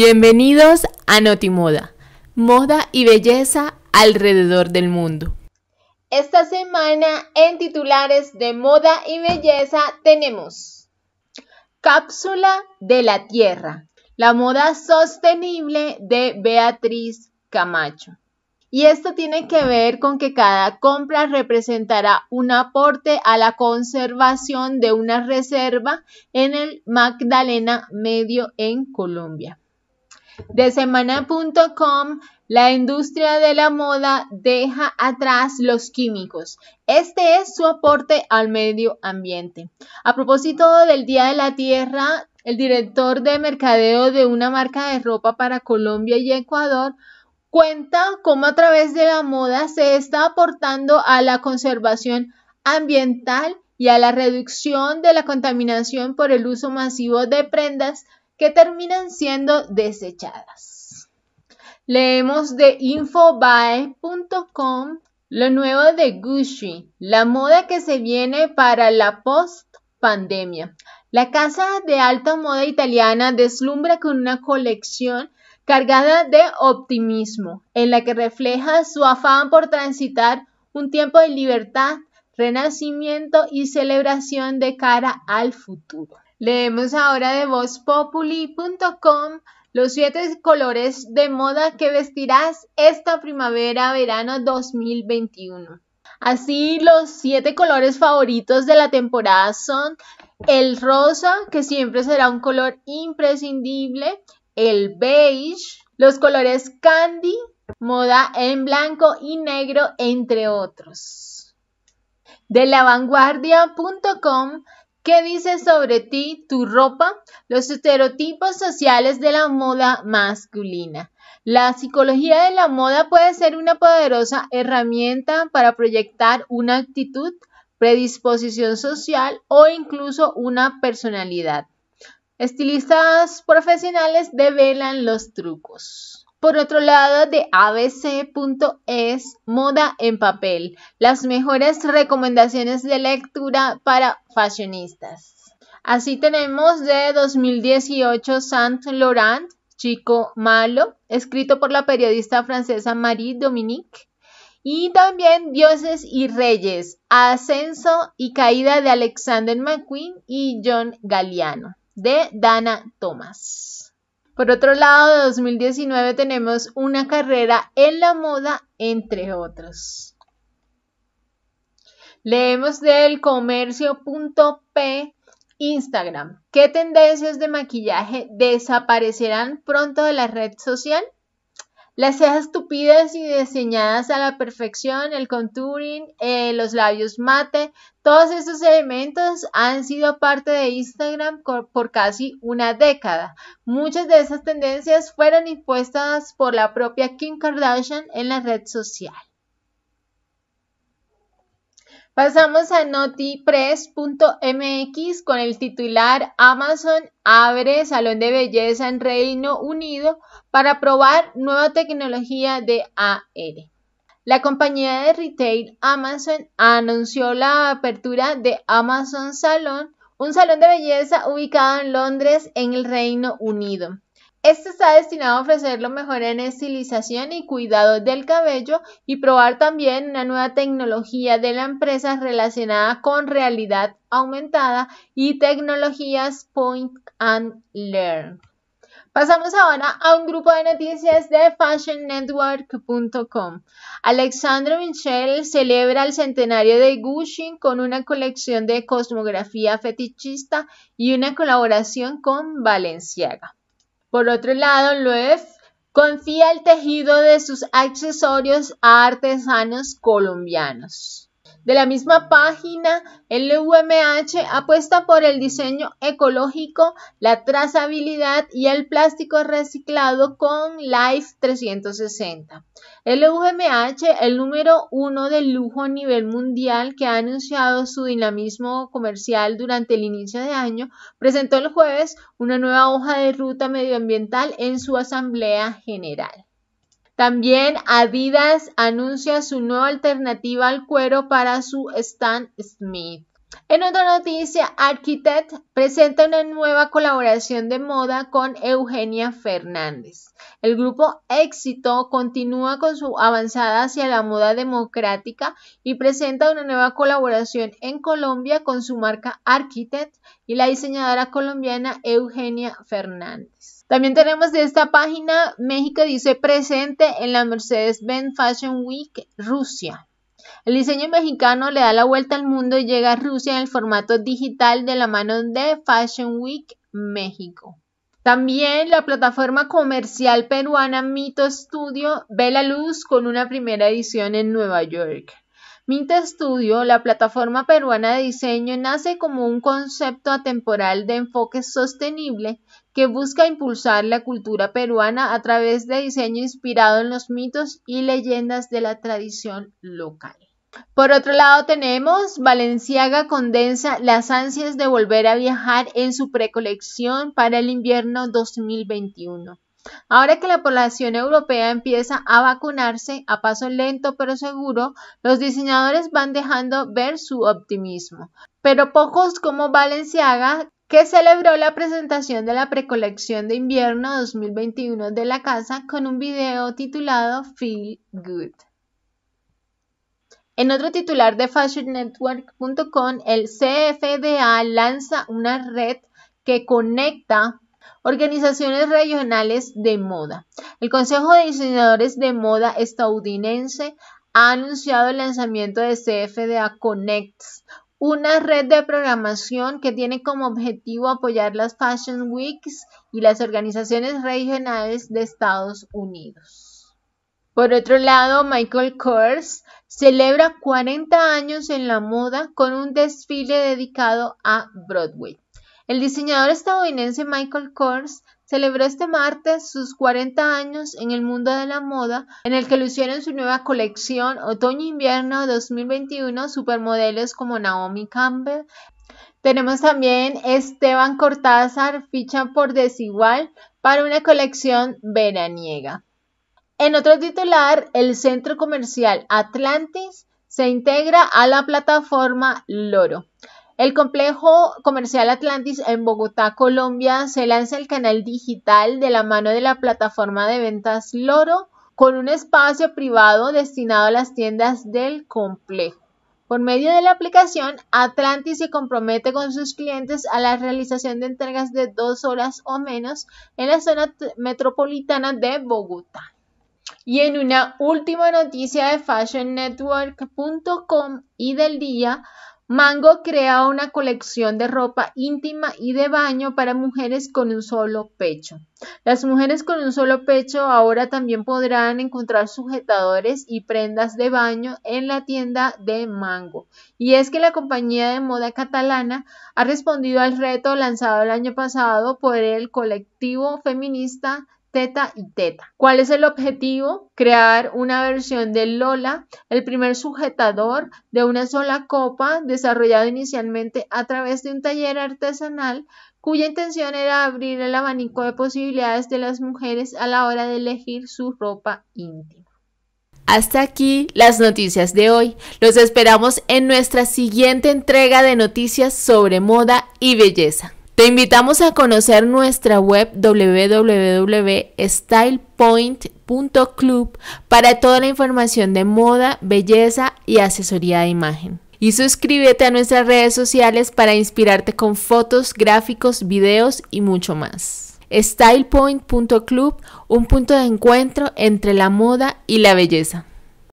Bienvenidos a Notimoda, moda y belleza alrededor del mundo. Esta semana en titulares de moda y belleza tenemos Cápsula de la Tierra, la moda sostenible de Beatriz Camacho. Y esto tiene que ver con que cada compra representará un aporte a la conservación de una reserva en el Magdalena Medio en Colombia. De semana.com, la industria de la moda deja atrás los químicos. Este es su aporte al medio ambiente. A propósito del Día de la Tierra, el director de mercadeo de una marca de ropa para Colombia y Ecuador cuenta cómo a través de la moda se está aportando a la conservación ambiental y a la reducción de la contaminación por el uso masivo de prendas que terminan siendo desechadas. Leemos de infobae.com lo nuevo de Gucci, la moda que se viene para la post-pandemia. La casa de alta moda italiana deslumbra con una colección cargada de optimismo, en la que refleja su afán por transitar un tiempo de libertad, renacimiento y celebración de cara al futuro. Leemos ahora de vozpopuli.com los siete colores de moda que vestirás esta primavera-verano 2021. Así, los siete colores favoritos de la temporada son el rosa, que siempre será un color imprescindible, el beige, los colores candy, moda en blanco y negro, entre otros. De lavanguardia.com, ¿qué dice sobre ti, tu ropa? Los estereotipos sociales de la moda masculina. La psicología de la moda puede ser una poderosa herramienta para proyectar una actitud, predisposición social o incluso una personalidad. Estilistas profesionales develan los trucos. Por otro lado, de abc.es, moda en papel, las mejores recomendaciones de lectura para fashionistas. Así tenemos de 2018 Saint Laurent, Chico Malo, escrito por la periodista francesa Marie Dominique. Y también Dioses y Reyes, Ascenso y Caída de Alexander McQueen y John Galliano de Dana Thomas. Por otro lado, de 2019 tenemos una carrera en la moda, entre otros. Leemos del comercio.p Instagram. ¿Qué tendencias de maquillaje desaparecerán pronto de la red social? Las cejas tupidas y diseñadas a la perfección, el contouring, eh, los labios mate, todos esos elementos han sido parte de Instagram por casi una década. Muchas de esas tendencias fueron impuestas por la propia Kim Kardashian en la red social. Pasamos a notipress.mx con el titular Amazon abre salón de belleza en Reino Unido para probar nueva tecnología de AR. La compañía de retail Amazon anunció la apertura de Amazon Salon, un salón de belleza ubicado en Londres, en el Reino Unido. Este está destinado a ofrecer lo mejor en estilización y cuidado del cabello y probar también una nueva tecnología de la empresa relacionada con realidad aumentada y tecnologías Point and Learn. Pasamos ahora a un grupo de noticias de fashionnetwork.com. Alexandre Michel celebra el centenario de Gucci con una colección de cosmografía fetichista y una colaboración con Balenciaga. Por otro lado, Loewe confía el tejido de sus accesorios a artesanos colombianos. De la misma página, el apuesta por el diseño ecológico, la trazabilidad y el plástico reciclado con Life 360. El UMH, el número uno del lujo a nivel mundial que ha anunciado su dinamismo comercial durante el inicio de año, presentó el jueves una nueva hoja de ruta medioambiental en su asamblea general. También Adidas anuncia su nueva alternativa al cuero para su Stan Smith. En otra noticia, Architect presenta una nueva colaboración de moda con Eugenia Fernández. El grupo Éxito continúa con su avanzada hacia la moda democrática y presenta una nueva colaboración en Colombia con su marca Architect y la diseñadora colombiana Eugenia Fernández. También tenemos de esta página, México dice presente en la Mercedes-Benz Fashion Week Rusia. El diseño mexicano le da la vuelta al mundo y llega a Rusia en el formato digital de la mano de Fashion Week México. También la plataforma comercial peruana Mito Studio ve la luz con una primera edición en Nueva York. Mito Studio, la plataforma peruana de diseño, nace como un concepto atemporal de enfoque sostenible que busca impulsar la cultura peruana a través de diseño inspirado en los mitos y leyendas de la tradición local. Por otro lado tenemos Valenciaga condensa las ansias de volver a viajar en su precolección para el invierno 2021. Ahora que la población europea empieza a vacunarse a paso lento pero seguro, los diseñadores van dejando ver su optimismo. Pero pocos como Valenciaga, que celebró la presentación de la precolección de invierno 2021 de la casa con un video titulado Feel Good. En otro titular de fashionnetwork.com, el CFDA lanza una red que conecta organizaciones regionales de moda. El Consejo de Diseñadores de Moda estadounidense ha anunciado el lanzamiento de CFDA Connects, una red de programación que tiene como objetivo apoyar las Fashion Weeks y las organizaciones regionales de Estados Unidos. Por otro lado, Michael Kors celebra 40 años en la moda con un desfile dedicado a Broadway. El diseñador estadounidense Michael Kors celebró este martes sus 40 años en el mundo de la moda, en el que lucieron su nueva colección Otoño-Invierno 2021 supermodelos como Naomi Campbell. Tenemos también Esteban Cortázar, ficha por desigual para una colección veraniega. En otro titular, el centro comercial Atlantis se integra a la plataforma Loro. El complejo comercial Atlantis en Bogotá, Colombia, se lanza el canal digital de la mano de la plataforma de ventas Loro con un espacio privado destinado a las tiendas del complejo. Por medio de la aplicación, Atlantis se compromete con sus clientes a la realización de entregas de dos horas o menos en la zona metropolitana de Bogotá. Y en una última noticia de fashionnetwork.com y del día, Mango crea una colección de ropa íntima y de baño para mujeres con un solo pecho. Las mujeres con un solo pecho ahora también podrán encontrar sujetadores y prendas de baño en la tienda de Mango. Y es que la compañía de moda catalana ha respondido al reto lanzado el año pasado por el colectivo feminista Teta y Teta. ¿Cuál es el objetivo? Crear una versión de Lola, el primer sujetador de una sola copa desarrollado inicialmente a través de un taller artesanal cuya intención era abrir el abanico de posibilidades de las mujeres a la hora de elegir su ropa íntima. Hasta aquí las noticias de hoy. Los esperamos en nuestra siguiente entrega de noticias sobre moda y belleza. Te invitamos a conocer nuestra web www.stylepoint.club para toda la información de moda, belleza y asesoría de imagen. Y suscríbete a nuestras redes sociales para inspirarte con fotos, gráficos, videos y mucho más. StylePoint.club, un punto de encuentro entre la moda y la belleza.